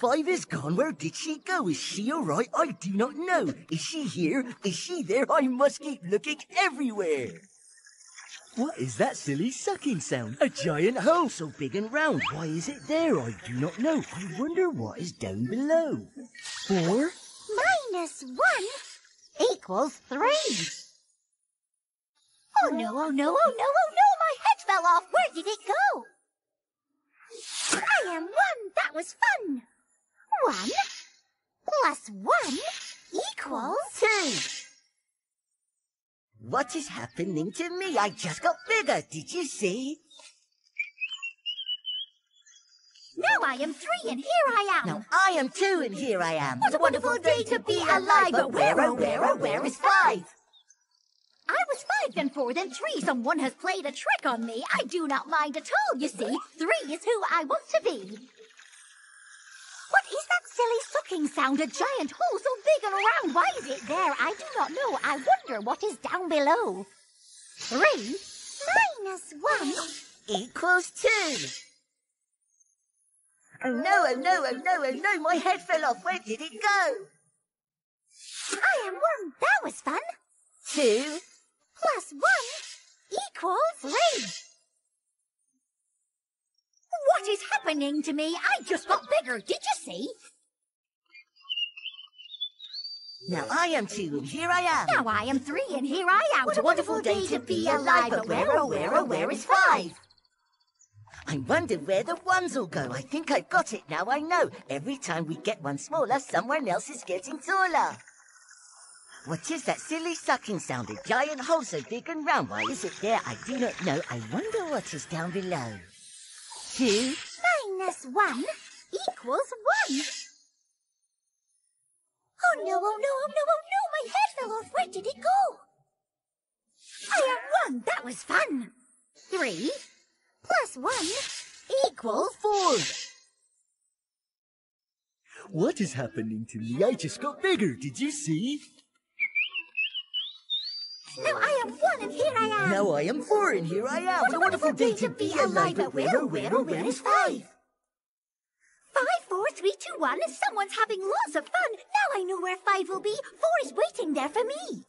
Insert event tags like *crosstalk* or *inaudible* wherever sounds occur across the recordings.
Five is gone. Where did she go? Is she all right? I do not know. Is she here? Is she there? I must keep looking everywhere. What is that silly sucking sound? A giant hole so big and round. Why is it there? I do not know. I wonder what is down below. Four? Minus one equals three. Oh no, oh no, oh no, oh no, my head fell off. Where did it go? I am one. That was fun. One plus one equals Two. What is happening to me? I just got bigger. Did you see? Now I am three and here I am. Now I am two and here I am. What a wonderful day to be alive. But where, oh, where, oh, where is five? I was five, then four, then three. Someone has played a trick on me. I do not mind at all, you see. Three is who I want to be. What is that silly sucking sound? A giant hole so big and round. Why is it there? I do not know. I wonder what is down below. Three minus one. Equals two. Oh no, oh no, oh no, oh no, my head fell off. Where did it go? I am one. That was fun. Two. Plus one happening to me? I just got bigger. Did you see? Now I am two and here I am. Now I am three and here I am. What a wonderful day to be alive. But where, oh, oh where, oh, oh where is five? I wonder where the ones will go. I think I've got it now. I know. Every time we get one smaller, someone else is getting taller. What is that silly sucking sound? A giant hole so big and round. Why is it there? I do not know. I wonder what is down below. Two. Minus one equals one. Oh no, oh no, oh no, oh no, my head fell off. Where did it go? I am one. That was fun. Three plus one equals Four. What is happening to me? I just got bigger. Did you see? Now I am one and here I am. Now I am four and here I am. What a wonderful day to be alive. But where, oh, where, oh, where is five? Four, three, two, one. Someone's having lots of fun. Now I know where five will be. Four is waiting there for me.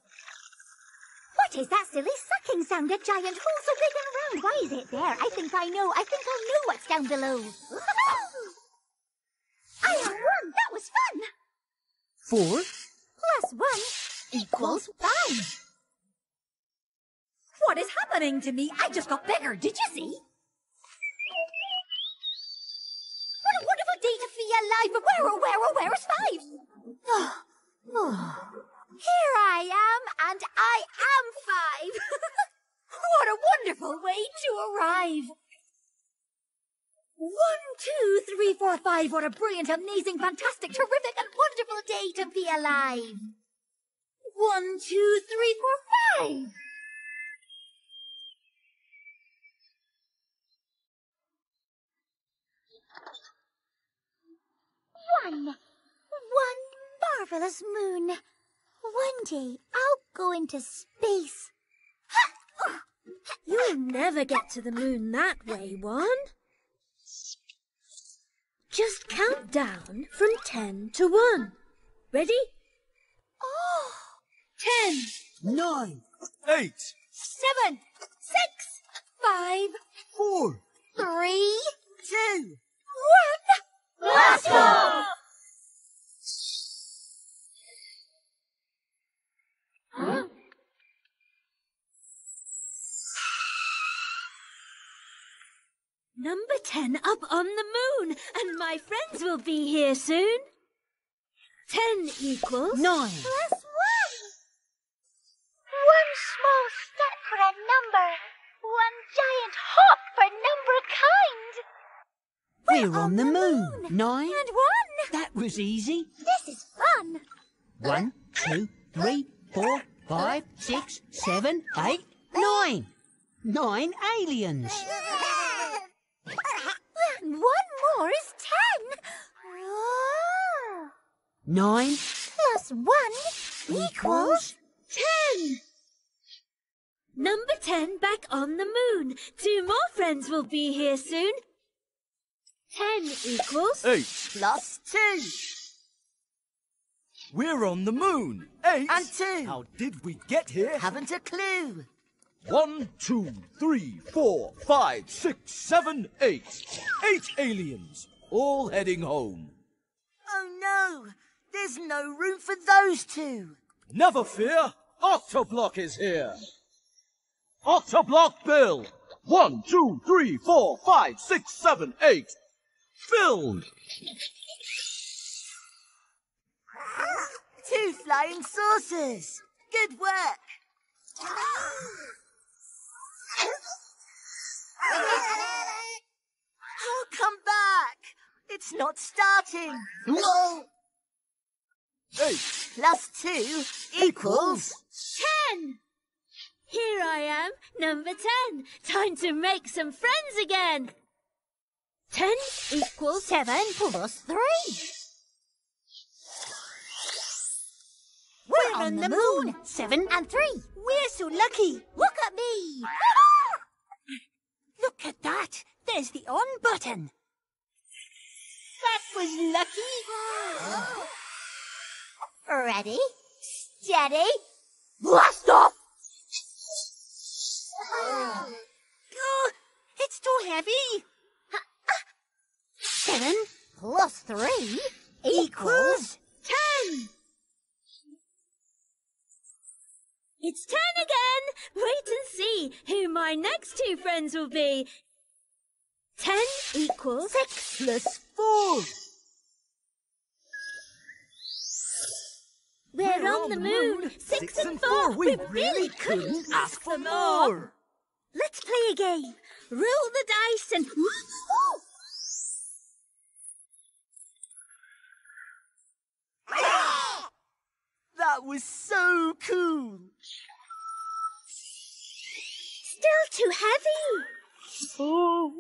What is that silly sucking sound? A giant hole so big and round. Why is it there? I think I know. I think I know what's down below. *laughs* I am one. That was fun. Four. Plus one equals five. What is happening to me? I just got bigger. Did you see? Alive. Where, oh, where, oh, where is five? *sighs* Here I am, and I am five. *laughs* what a wonderful way to arrive. One, two, three, four, five. What a brilliant, amazing, fantastic, terrific, and wonderful day to be alive. One, two, three, four, five. One. One marvelous moon. One day I'll go into space. *laughs* You'll never get to the moon that way, One. Just count down from ten to one. Ready? Oh, Ten. Nine. Eight. seven, six, five, 10 up on the moon, and my friends will be here soon. 10 equals... 9. Plus 1. One small step for a number. One giant hop for number kind. We're, We're on, on, the, moon. moon. Nine. And one. That was easy. This is fun. One, two, three, four, five, six, seven, eight, nine. Nine aliens. And one more is ten. Nine Plus one equals ten. Number ten back on the moon. Two more friends will be here soon. Ten equals... Eight. Plus two. We're on the moon. Eight. And two. How did we get here? Haven't a clue. One, two, three, four, five, six, seven, eight. Eight aliens, all heading home. Oh no! There's no room for those two. Never fear, Octoblock is here. Octoblock Bill. One, two, three, four, five, six, seven, eight. Filled. *laughs* Two flying saucers. Good work. It's not starting. Eight. Plus two equals... Ten! Here I am, number ten. Time to make some friends again. Ten equals... Seven plus three. We're on the moon. Seven and three. We're so lucky. Look at me. *laughs* Look at that. There's the on button. Was lucky. Ready, steady, blast off. Oh, it's too heavy. Seven plus three equals ten. It's ten again. Wait and see who my next two friends will be. Ten equals Six plus four. On, the moon. Six, and four. We really couldn't ask for more. Let's play a game. Roll the dice and. *laughs* That was so cool. Still too heavy. Oh.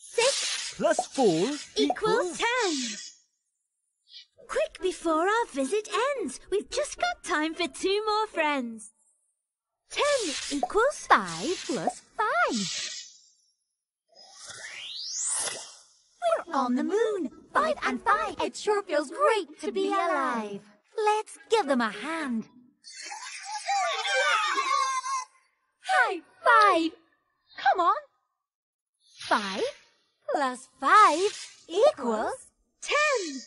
Six Plus four equals ten. Quick before our visit ends. We've just got time for two more friends. Ten equals five plus five. We're on the moon. Five and five. It sure feels great to be alive. Let's give them a hand. High five. Come on. Five plus five equals ten.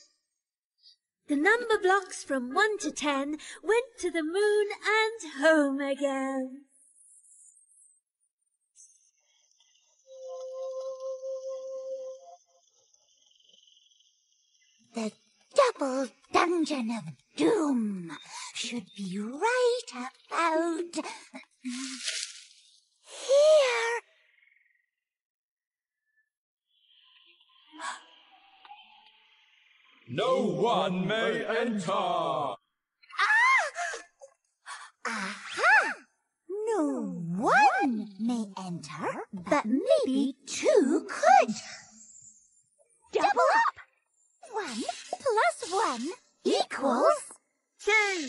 The Numberblocks from one to ten went to the moon and home again. The double dungeon of doom should be right about here. No one may enter. Ah! Aha! No one may enter, but maybe two could. Double up! One plus one equals Two.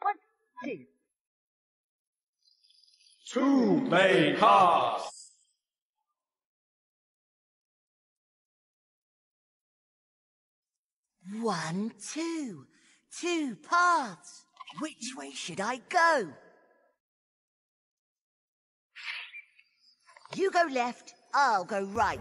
One, two. Two may pass. One, two. Two paths. Which way should I go? You go left, I'll go right.